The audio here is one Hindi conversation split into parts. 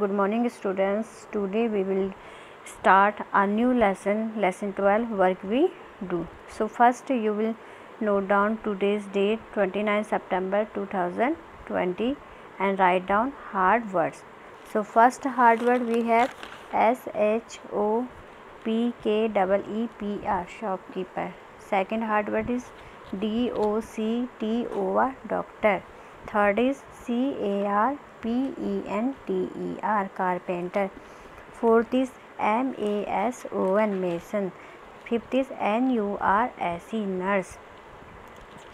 good morning students. Today we will start a new lesson lesson 12 work we do. So first you will note down today's date 29 september 2020 and write down hard words. So first hard word we have s h o p k double e p r shopkeeper. Second hard word is d o c t o r doctor third is c a r P E N T E R carpenter. Fourth is M A S O N mason. Fifth is N U R S E nurse.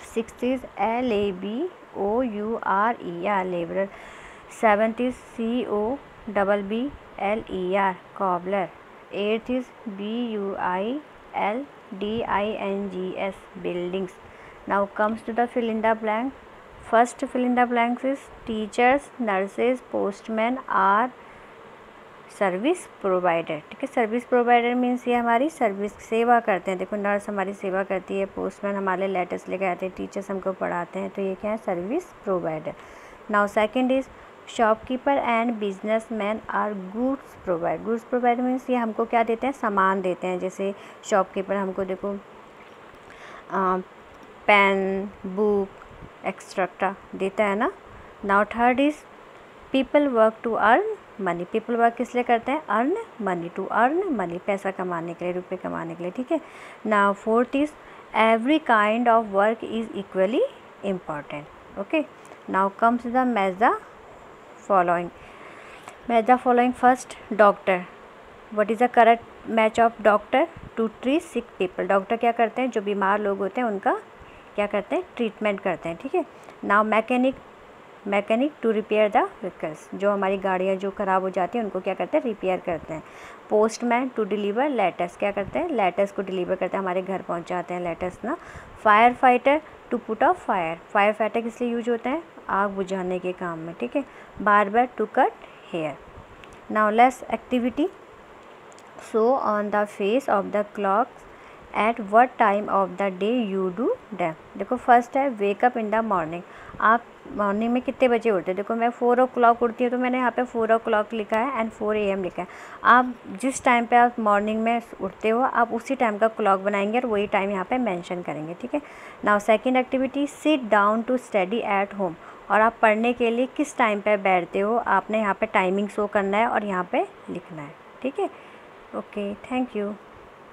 Sixth is L A B O U R E R laborer. Seventh is C O double B L E R cobbler. Eighth is B U I L D I N G S buildings. Now comes to the fill in the blank first fill in the blanks is teachers nurses postman are service provider ठीक है सर्विस प्रोवाइडर मीन्स ये हमारी सर्विस सेवा करते हैं। देखो नर्स हमारी सेवा करती है पोस्टमैन हमारे लेटर्स लेके आते हैं टीचर्स हमको पढ़ाते हैं तो ये क्या है? Service provider now second is shopkeeper and business man are goods provide goods provide means ये हमको क्या देते हैं? सामान देते हैं। जैसे शॉपकीपर हमको देखो पेन बुक एक्स्ट्रा देता है ना? Now third is people work to earn money people work किस लिए करते हैं? Earn money to earn money पैसा कमाने के लिए रुपये कमाने के लिए, ठीक है? Now fourth is every kind of work is equally important okay now comes the match the following match the following first doctor what is the correct match of doctor to treat sick people doctor क्या करते हैं? जो बीमार लोग होते हैं, उनका क्या करते हैं? ट्रीटमेंट करते हैं, ठीक है? Now mechanic mechanic to repair the vehicles जो हमारी गाड़ियाँ जो ख़राब हो जाती हैं, उनको क्या करते हैं? रिपेयर करते हैं. पोस्टमैन टू डिलीवर लेटर्स क्या करते हैं? लेटर्स को डिलीवर करते हैं, हमारे घर पहुँचाते हैं लेटर्स ना. Fire fighter to put off fire fire fighter किस लिए यूज़ होता है? आग बुझाने के काम में, ठीक है? Barber to cut hair now less activity so on the face of the clocks at what time of the day you do them देखो फ़र्स्ट है wake up in the morning आप मॉर्निंग में कितने बजे उठते हैं? देखो, मैं फ़ोर ओ क्लॉक उठती हूँ तो मैंने यहाँ पे फ़ोर ओ क्लॉक लिखा है एंड फोर ए एम लिखा है. आप जिस टाइम पे आप मॉर्निंग में उठते हो, आप उसी टाइम का क्लॉक बनाएँगे और वही टाइम यहाँ पे मेंशन करेंगे, ठीक है? Now second activity sit down to study at home और आप पढ़ने के लिए किस टाइम पर बैठते हो? आपने यहाँ पर टाइमिंग शो करना है और यहाँ पर लिखना है, ठीक है? Okay thank you